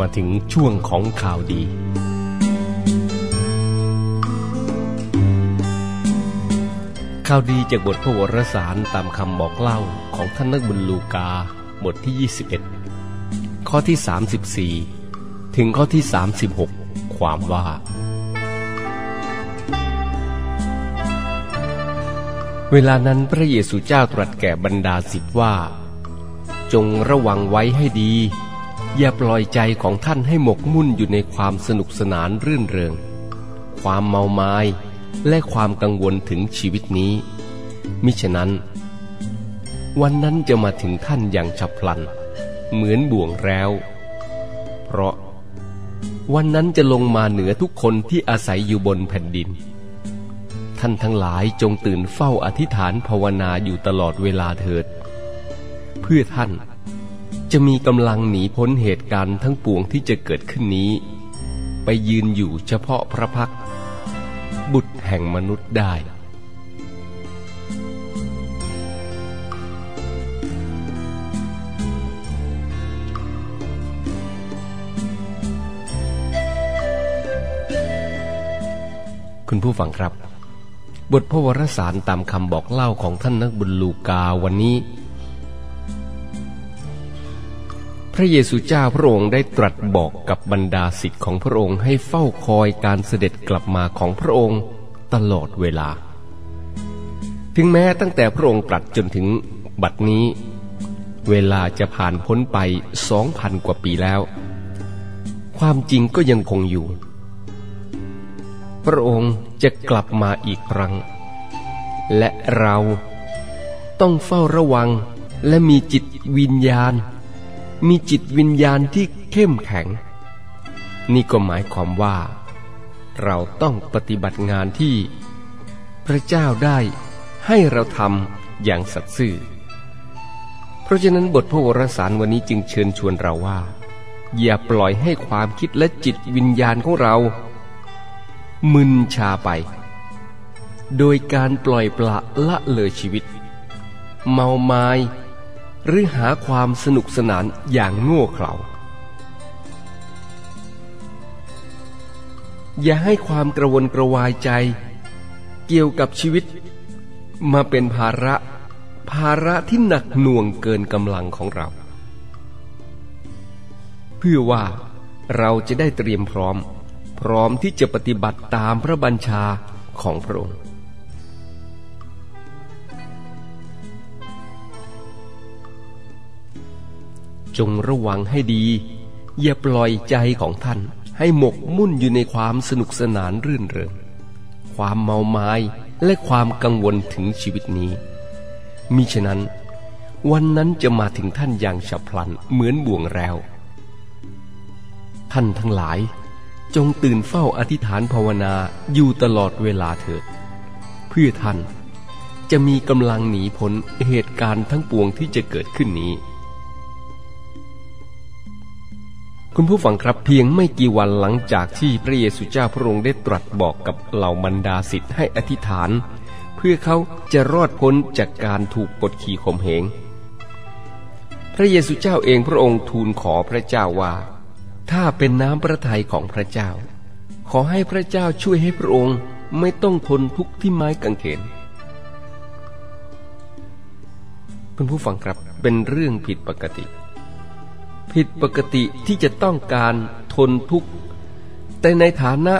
มาถึงช่วงของข่าวดี ข่าวดีจากบทพระวรสารตามคำบอกเล่าของท่านนักบุญลูกา บทที่ 21 ข้อที่ 34 ถึงข้อที่ 36 ความว่า เวลานั้นพระเยซูเจ้าตรัสแก่บรรดาศิษย์ว่า จงระวังไว้ให้ดี อย่าปล่อยใจของท่านให้หมกมุ่นอยู่ในความสนุกสนานรื่นเริง ความเมาไม้และความกังวลถึงชีวิตนี้ มิฉะนั้น วันนั้นจะมาถึงท่านอย่างฉับพลัน เหมือนบ่วงแล้ว เพราะ วันนั้นจะลงมาเหนือทุกคนที่อาศัยอยู่บนแผ่นดิน ท่านทั้งหลายจงตื่นเฝ้าอธิษฐานภาวนาอยู่ตลอดเวลาเถิด เพื่อท่าน จะมีกำลังหนีพ้นเหตุการณ์ทั้งปวงที่จะเกิดขึ้นนี้ ไปยืนอยู่เฉพาะพระพักตร์บุตรแห่งมนุษย์ได้คุณผู้ฟังครับ บทพระวรสารตามคำบอกเล่าของท่านนักบุญลูกาวันนี้ ระเยซูเจ้าพระองค์ได้ตรัสบอกกับบรรดาศิษย์ของพระองค์ให้เฝ้าคอยการเสด็จกลับมาของพระองค์ตลอดเวลา ถึงแม้ตั้งแต่พระองค์ตรัสจนถึงบัดนี้ เวลาจะผ่านพ้นไปสองพันกว่าปีแล้ว ความจริงก็ยังคงอยู่ พระองค์จะกลับมาอีกครั้ง และเราต้องเฝ้าระวังและมีจิตวิญญาณ มีจิตวิญญาณที่เข้มแข็ง นี่ก็หมายความว่า เราต้องปฏิบัติงานที่ พระเจ้าได้ให้เราทำอย่างสัตย์ซื่อ เพราะฉะนั้นบทพระวรสารวันนี้จึงเชิญชวนเราว่า อย่าปล่อยให้ความคิดและจิตวิญญาณของเรา มึนชาไป โดยการปล่อยปละละเลยชีวิต เมาไม้ หรือหาความสนุกสนานอย่างโง่เขลาอย่าให้ความกระวนกระวายใจ เกี่ยวกับชีวิต มาเป็นภาระ ภาระที่หนักหน่วงเกินกำลังของเรา เพื่อว่าเราจะได้เตรียมพร้อม พร้อมที่จะปฏิบัติตามพระบัญชาของพระองค์ จงระวังให้ดี อย่าปล่อยใจของท่านให้หมกมุ่นอยู่ในความสนุกสนานรื่นเริงความเมาไม้และความกังวลถึงชีวิตนี้มิฉะนั้น วันนั้นจะมาถึงท่านอย่างฉับพลันเหมือนบ่วงแล้ว ท่านทั้งหลาย จงตื่นเฝ้าอธิษฐานภาวนาอยู่ตลอดเวลาเถิด เพื่อท่านจะมีกำลังหนีพ้นเหตุการณ์ทั้งปวงที่จะเกิดขึ้นนี้ คุณผู้ฟังครับเพียงไม่กี่วันหลังจากที่พระเยซูเจ้าพระองค์ได้ตรัสบอกกับเหล่าบรรดาศิษย์ให้อธิษฐาน เพื่อเขาจะรอดพ้นจากการถูกกดขี่ข่มเหง พระเยซูเจ้าเองพระองค์ทูลขอพระเจ้าว่า ถ้าเป็นน้ำพระทัยของพระเจ้า ขอให้พระเจ้าช่วยให้พระองค์ไม่ต้องทนทุกข์ที่ไม้กางเขนคุณผู้ฟังครับเป็นเรื่องผิดปกติ ผิดปกติที่จะต้องการทนทุกข์ แต่ในฐานะ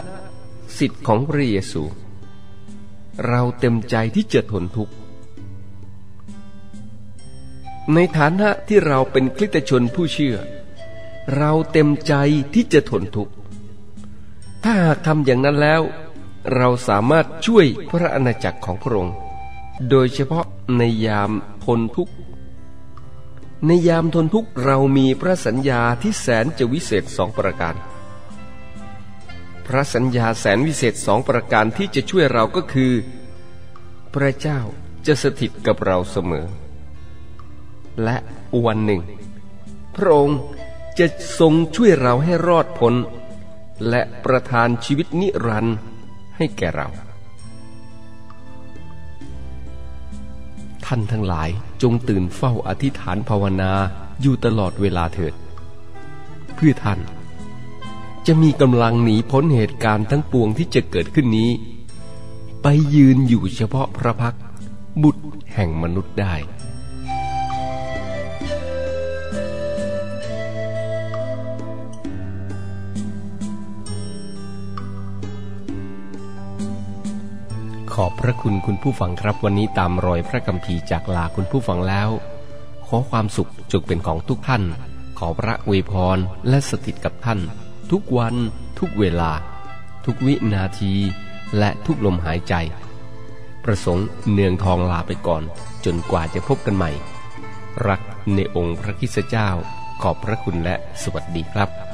สิทธิ์ของพระเยซู เราเต็มใจที่จะทนทุกข์ ในฐานะที่เราเป็นคริสตชนผู้เชื่อ เราเต็มใจที่จะทนทุกข์ ถ้าหากทำอย่างนั้นแล้ว เราสามารถช่วยพระอาณาจักรของพระองค์ โดยเฉพาะในยามทนทุกข์ ในยามทนทุกข์เรามีพระสัญญาที่แสนจะวิเศษสองประการ พระสัญญาแสนวิเศษสองประการที่จะช่วยเราก็คือ พระเจ้าจะสถิตกับเราเสมอ และวันหนึ่ง พระองค์จะทรงช่วยเราให้รอดพ้น และประทานชีวิตนิรันดร์ให้แก่เรา ท่านทั้งหลายจงตื่นเฝ้าอธิษฐานภาวนาอยู่ตลอดเวลาเถิด เพื่อท่าน จะมีกำลังหนีพ้นเหตุการณ์ทั้งปวงที่จะเกิดขึ้นนี้ ไปยืนอยู่เฉพาะพระพักตร์บุตรแห่งมนุษย์ได้ อบพระคุณคุณผู้ฟังครับวันนี้ตามรอยพระกัมภีร์จากลาคุณผู้ฟังแล้ว ขอความสุขจงเป็นของทุกท่าน ขอพระอวยพรและสถิตกับท่าน ทุกวัน ทุกเวลา ทุกวินาที และทุกลมหายใจ ประสงค์เนืองทองลาไปก่อน จนกว่าจะพบกันใหม่ รักในองค์พระคิสเจ้า ขอบพระคุณและสวัสดีครับ